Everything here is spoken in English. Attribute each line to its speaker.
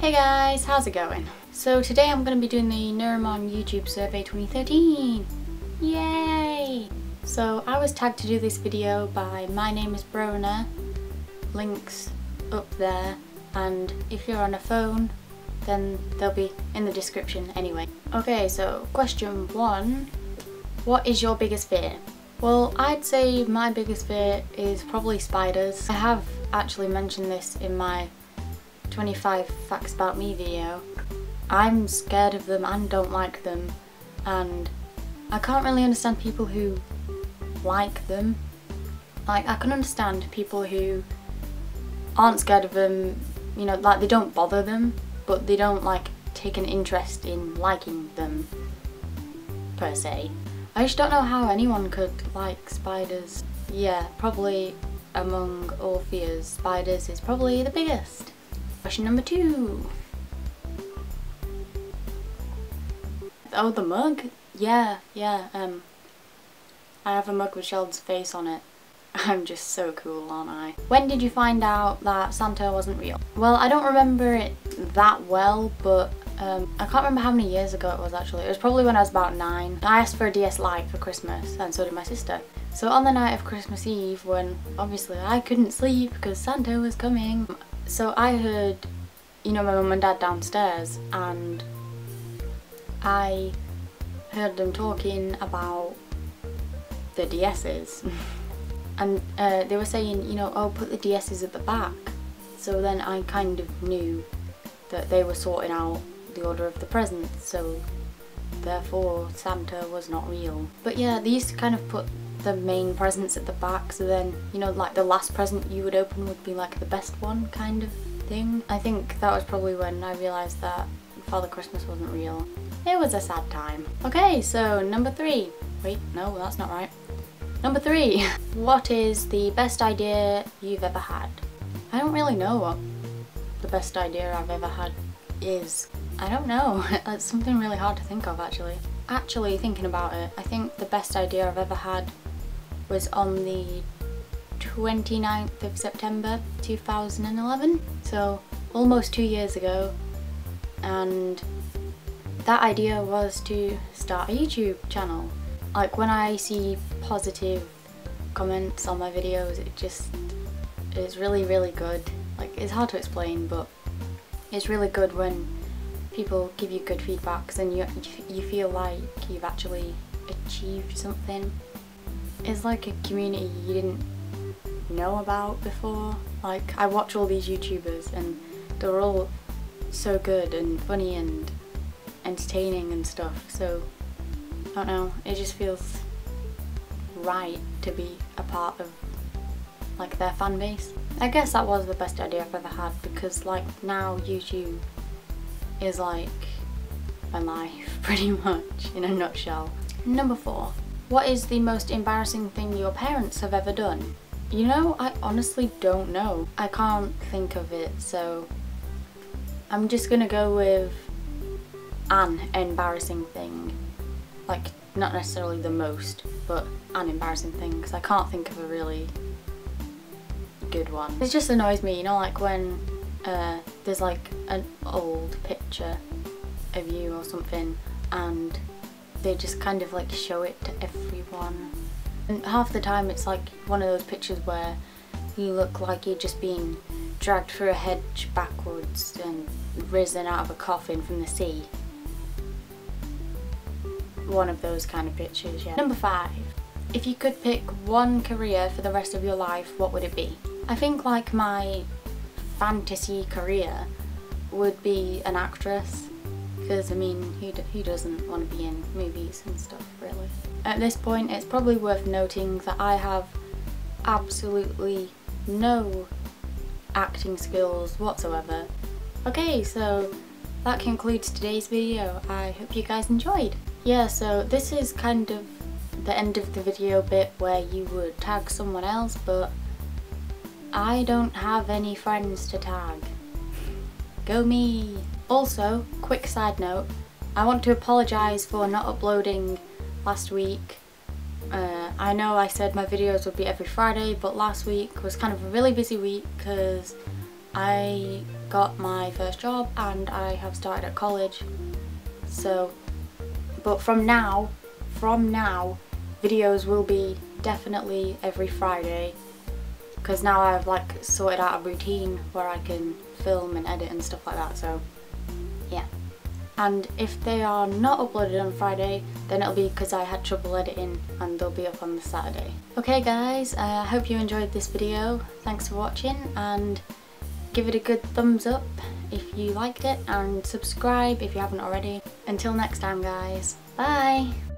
Speaker 1: Hey guys, how's it going? So today I'm going to be doing the Nerimon YouTube Survey 2013. Yay! So I was tagged to do this video by My Name is Bronagh, links up there, and if you're on a phone then they'll be in the description anyway. Okay, so question one, what is your biggest fear? Well, I'd say my biggest fear is probably spiders. I have actually mentioned this in my 25 facts about me video. I'm scared of them and don't like them and I can't really understand people who like them. Like I can understand people who aren't scared of them, you know, like they don't bother them, but they don't like take an interest in liking them per se. I just don't know how anyone could like spiders. Yeah, probably among all fears, spiders is probably the biggest. Question number two. Oh, the mug? Yeah, yeah, um, I have a mug with Sheldon's face on it. I'm just so cool, aren't I? When did you find out that Santa wasn't real? Well, I don't remember it that well, but um, I can't remember how many years ago it was actually. It was probably when I was about nine. I asked for a DS Lite for Christmas and so did my sister. So on the night of Christmas Eve when obviously I couldn't sleep because Santa was coming. So I heard, you know, my mum and dad downstairs and I heard them talking about the DS's. and uh, they were saying, you know, oh, put the DS's at the back. So then I kind of knew that they were sorting out the order of the presents, so therefore Santa was not real. But yeah, they used to kind of put the main presents at the back, so then, you know, like the last present you would open would be like the best one kind of thing. I think that was probably when I realised that Father Christmas wasn't real. It was a sad time. Okay, so number three. Wait, no, that's not right. Number three. What is the best idea you've ever had? I don't really know what the best idea I've ever had is. I don't know. It's something really hard to think of actually. Actually thinking about it, I think the best idea I've ever had was on the 29th of September 2011. So almost two years ago and that idea was to start a YouTube channel. Like when I see positive comments on my videos it just is really really good. Like it's hard to explain but it's really good when people give you good feedback and you, you feel like you've actually achieved something. It's like a community you didn't know about before. Like I watch all these YouTubers and they're all so good and funny and entertaining and stuff so I don't know it just feels right to be a part of like their fan base. I guess that was the best idea I've ever had because like now YouTube is like my life pretty much in a nutshell. Number four. What is the most embarrassing thing your parents have ever done? You know, I honestly don't know. I can't think of it, so I'm just gonna go with an embarrassing thing. Like, not necessarily the most, but an embarrassing thing, because I can't think of a really good one. It just annoys me, you know, like when uh, there's like an old picture of you or something and they just kind of like show it to everyone. And half the time it's like one of those pictures where you look like you're just being dragged through a hedge backwards and risen out of a coffin from the sea. One of those kind of pictures, yeah. Number five. If you could pick one career for the rest of your life, what would it be? I think like my fantasy career would be an actress because I mean who, who doesn't want to be in movies and stuff really. At this point it's probably worth noting that I have absolutely no acting skills whatsoever. Okay so that concludes today's video. I hope you guys enjoyed. Yeah so this is kind of the end of the video bit where you would tag someone else but I don't have any friends to tag. Go me! Also, quick side note, I want to apologise for not uploading last week. Uh, I know I said my videos would be every Friday, but last week was kind of a really busy week because I got my first job and I have started at college. So, but from now, from now, videos will be definitely every Friday because now I've like sorted out a routine where I can film and edit and stuff like that so yeah and if they are not uploaded on Friday then it'll be because I had trouble editing and they'll be up on the Saturday. Okay guys, uh, I hope you enjoyed this video. Thanks for watching and give it a good thumbs up if you liked it and subscribe if you haven't already. Until next time guys, bye!